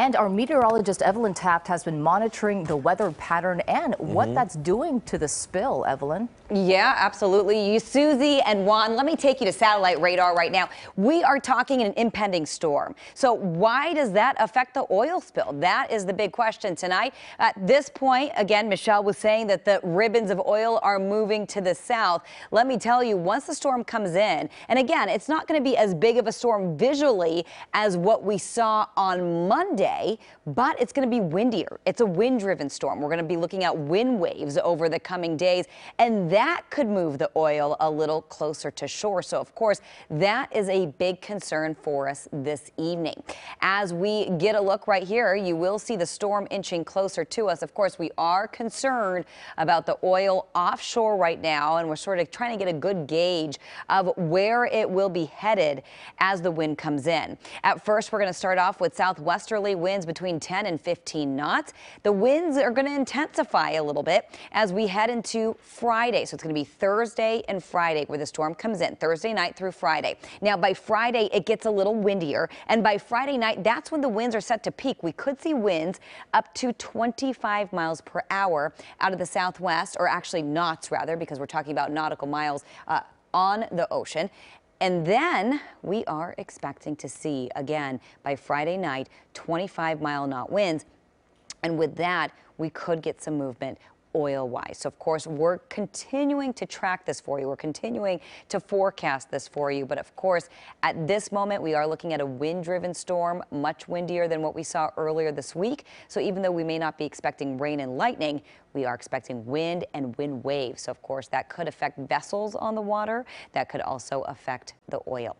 And our meteorologist Evelyn Taft has been monitoring the weather pattern and what Mm-hmm. that's doing to the spill, Evelyn. Yeah, absolutely. You, Susie and Juan, let me take you to satellite radar right now. We are talking an impending storm. So why does that affect the oil spill? That is the big question tonight. At this point, again, Michelle was saying that the ribbons of oil are moving to the south. Let me tell you, once the storm comes in, and again, it's not going to be as big of a storm visually as what we saw on Monday, but it's going to be windier. It's a wind-driven storm. We're going to be looking at wind waves over the coming days, and that could move the oil a little closer to shore. So, of course, that is a big concern for us this evening. As we get a look right here, you will see the storm inching closer to us. Of course, we are concerned about the oil offshore right now, and we're sort of trying to get a good gauge of where it will be headed as the wind comes in. At first, we're going to start off with southwesterly winds between 10 and 15 knots. The winds are going to intensify a little bit as we head into Friday. So it's going to be Thursday and Friday where the storm comes in, Thursday night through Friday. Now, by Friday, it gets a little windier. And by Friday night, that's when the winds are set to peak. We could see winds up to 25 miles per hour out of the southwest, or actually knots rather, because we're talking about nautical miles uh, on the ocean. And then we are expecting to see again by Friday night 25 mile knot winds. And with that, we could get some movement oil wise. So, of course, we're continuing to track this for you. We're continuing to forecast this for you. But, of course, at this moment, we are looking at a wind driven storm, much windier than what we saw earlier this week. So, even though we may not be expecting rain and lightning, we are expecting wind and wind waves. So, of course, that could affect vessels on the water. That could also affect the oil.